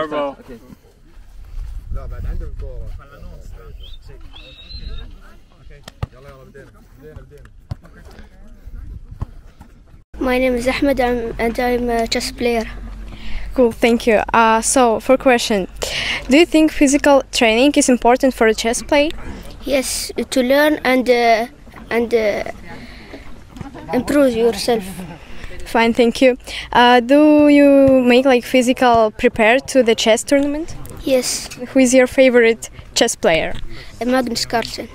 Arvo. لا بعد عنده الكورة يلا يلا بدينا بدينا بدينا My name is Ahmed I'm, and I'm a chess player. Cool, thank you. Uh, so, for question, do you think physical training is important for a chess play? Yes, to learn and uh, and uh, improve yourself. Fine, thank you. Uh, do you make like physical prepare to the chess tournament? Yes, Who is your favorite chess player? Magnus Carlsen.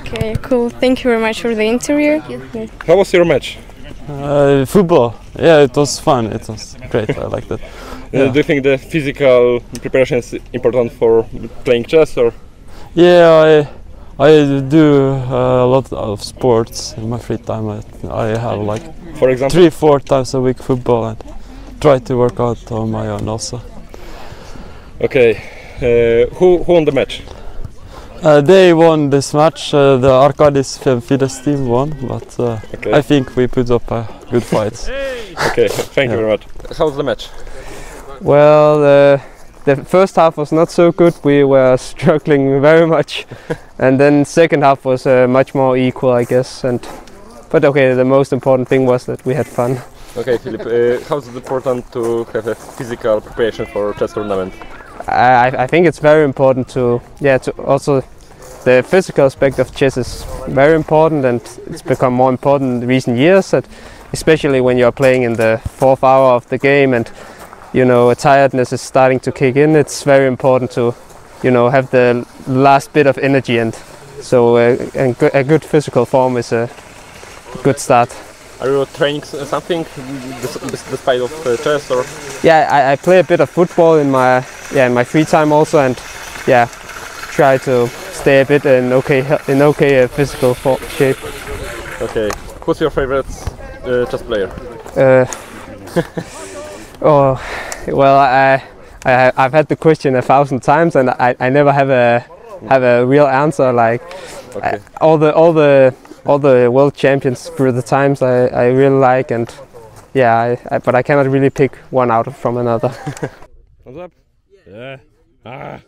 Okay, cool. Thank you very much for the interview. Yeah. How was your match? Uh, football. Yeah, it was fun. It was great. I liked it. Uh, do you think the physical preparation is important for playing chess or Yeah, I I do uh, a lot of sports in my free time. I, I have like for example three, four times a week football and try to work out on my own also. okay uh, who who won the match Uh, they won this match. Uh, the Arkadis FIDE's team won, but uh, okay I think we put up a good fight. okay thank you very much how was the match Well, uh, the first half was not so good. We were struggling very much, and then second half was uh, much more equal, I guess. And but okay, the most important thing was that we had fun. okay Philip uh, how is it important to have a physical preparation for chess tournament I, I- think it's very important to yeah to also the physical aspect of chess is very important, and it's become more important in recent years. That especially when you're playing in the fourth hour of the game and you know a tiredness is starting to kick in. It's very important to you know have the last bit of energy and so uh, and a good physical form is a good start. are you training something des- des- despite of uh, chess or Yeah, I, I play a bit of football in my yeah in my free time also, and yeah, try to stay a bit in okay in okay uh, physical shape. okay who's your favorite uh, chess player Uh, oh, well, I, I I've had the question a thousand times, and I, I never have a have a real answer. Like okay all the all the all the world champions through the times, I, I really like, and yeah, I, I, but I cannot really pick one out from another. thumbs up yeah ah